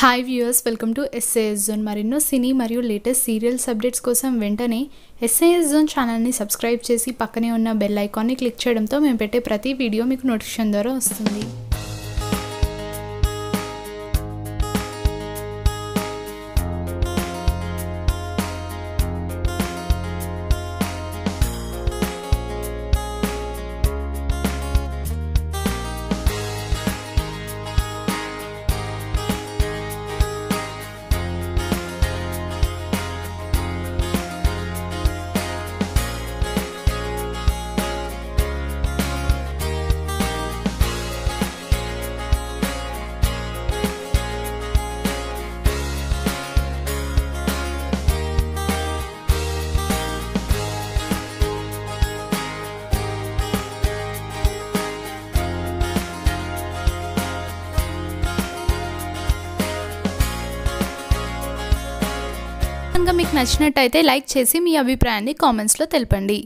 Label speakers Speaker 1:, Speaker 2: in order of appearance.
Speaker 1: Hi viewers welcome to SAS zone మరెన్నో సినీ మరియు లేటెస్ట్ సీరియల్స్ అప్డేట్స్ కోసం వెంటనే ఎస్ఏఎస్ జోన్ ఛానల్ని సబ్స్క్రైబ్ చేసి పక్కనే ఉన్న బెల్ ఐకాన్ని క్లిక్ చేయడంతో మేము పెట్టే ప్రతి వీడియో మీకు నోటిఫికేషన్ ద్వారా వస్తుంది. కనుక మీకు నచ్చినట్టయితే లైక్ చేసి మీ అభిప్రాయాన్ని కామెంట్స్లో తెలపండి.